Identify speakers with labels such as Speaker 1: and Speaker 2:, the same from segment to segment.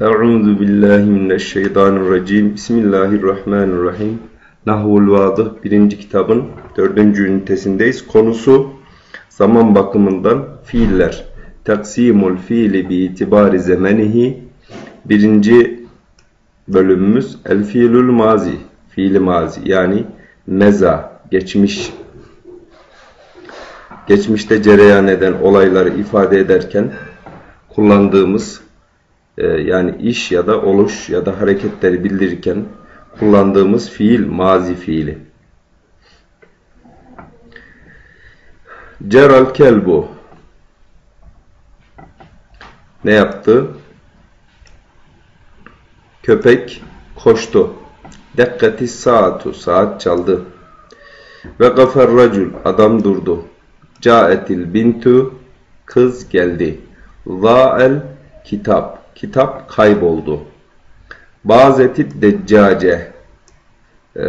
Speaker 1: Euzu billahi mineşşeytanirracim. Bismillahirrahmanirrahim. Nahvul Vadıh 1. kitabın 4. ünitesindeyiz. Konusu zaman bakımından fiiller. Taksimul fiili bi itibari zemenihi. Birinci bölümümüz el fiilül mazi. Fiili mazi yani meza, geçmiş geçmişte cereyan eden olayları ifade ederken kullandığımız e, yani iş ya da oluş ya da hareketleri bildirirken kullandığımız fiil mazi fiili. Ceral kelbu ne yaptı? Köpek koştu. Dekkati saatu saat çaldı. Ve gafer racul adam durdu. Caetil bintu kız geldi. Za'el kitap kitap kayboldu. Bazeti deccace e,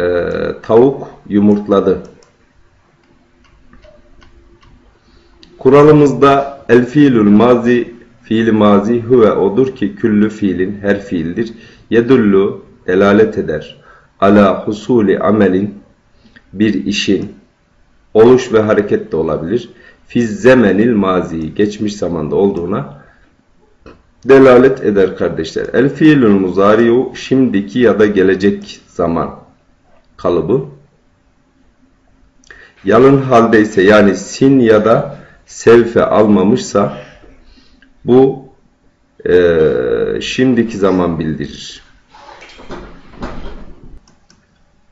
Speaker 1: tavuk yumurtladı. Kuralımızda el fiilül mazi fiili mazi huve odur ki küllü fiilin her fiildir. Yedullu delalet eder. Ala husuli amelin bir işin oluş ve hareket de olabilir. Fiz zemenil mazi geçmiş zamanda olduğuna delalet eder kardeşler. El fiilül muzariyu şimdiki ya da gelecek zaman kalıbı. Yalın haldeyse yani sin ya da sevfe almamışsa bu e, şimdiki zaman bildirir.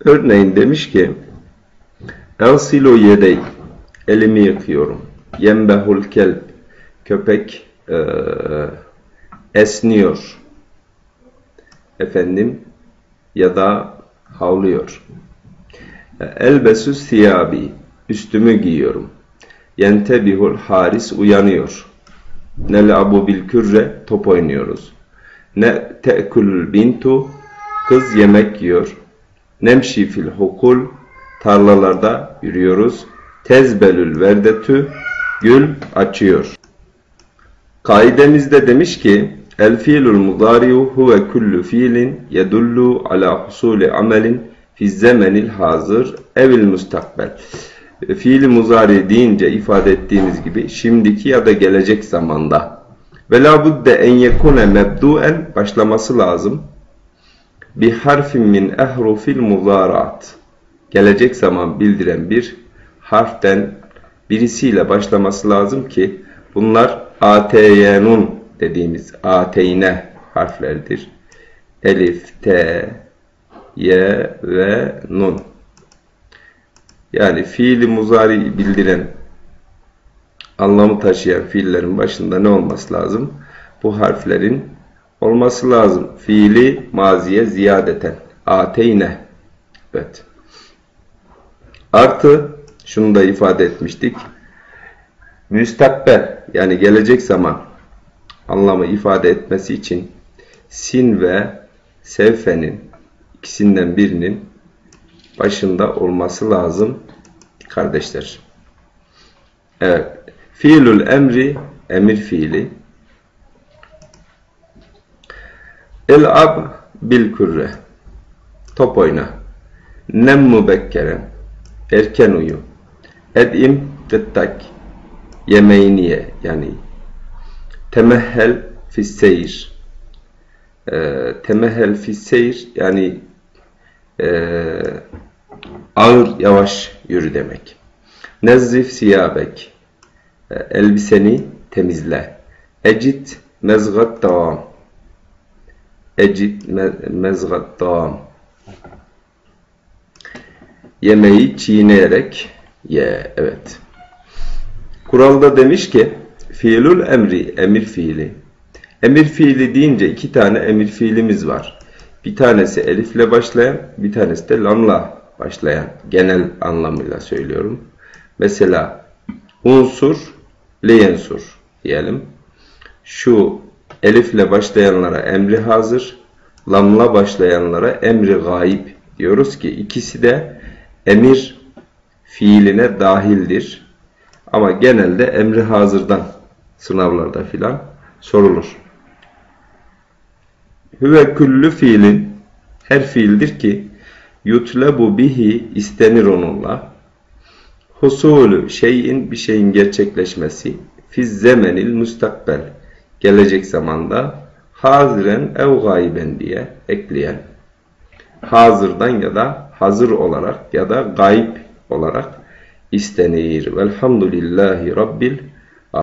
Speaker 1: Örneğin demiş ki Elsilu yedey elimi yıkıyorum. Yembehul kelb köpek e, esniyor. Efendim ya da havlıyor. Elbesü siyabi üstümü giyiyorum. Yentebihul haris uyanıyor. Nel abu bil kürre top oynuyoruz. Ne te'kulul bintu kız yemek yiyor. Nemşi fil hukul tarlalarda yürüyoruz. Tezbelül verdetü gül açıyor. Kaidemizde demiş ki Fiilul mudari'u huve kullu fiilin yedullu ala husuli amelin fi zemenil hazır evil mustakbel. Fiili muzari deyince ifade ettiğimiz gibi şimdiki ya da gelecek zamanda. Ve la budde en yekune mebduen başlaması lazım. Bir harfin min ehrufil muzaraat. Gelecek zaman bildiren bir harften birisiyle başlaması lazım ki bunlar ATY'nun dediğimiz ATYNE harflerdir. Elif, T, Y ve Nun. Yani fiili muzari bildiren anlamı taşıyan fiillerin başında ne olması lazım? Bu harflerin olması lazım. Fiili maziye ziyadeten. Ateyne. Evet. Artı şunu da ifade etmiştik. Müstakbel yani gelecek zaman anlamı ifade etmesi için sin ve sevfenin ikisinden birinin başında olması lazım kardeşler. Evet. Fiilül emri emir fiili. El-ab bil kurre. Top oyna. Nem mübekkeren. Erken uyu. Ed'im gıttak. Yemeğini ye. Yani temehhel fisseyir. E, temehhel fisseyir yani e, ağır yavaş yürü demek. Nezzif siyabek. E, elbiseni temizle. Ecit mezgat devam. Ecit me mezgat devam. Yemeği çiğneyerek ye. Evet. Kuralda demiş ki fiilül emri emir fiili. Emir fiili deyince iki tane emir fiilimiz var. Bir tanesi elifle başlayan, bir tanesi de lamla başlayan. Genel anlamıyla söylüyorum. Mesela unsur, leyensur diyelim. Şu elifle başlayanlara emri hazır, lamla başlayanlara emri gayip diyoruz ki ikisi de emir fiiline dahildir. Ama genelde emri hazırdan sınavlarda filan sorulur. Hüve küllü fiilin her fiildir ki yutlebu bihi istenir onunla. Husulü şeyin bir şeyin gerçekleşmesi fiz zemenil müstakbel gelecek zamanda haziren ev gayben diye ekleyen hazırdan ya da hazır olarak ya da gayb olarak istenir. Velhamdülillahi Rabbil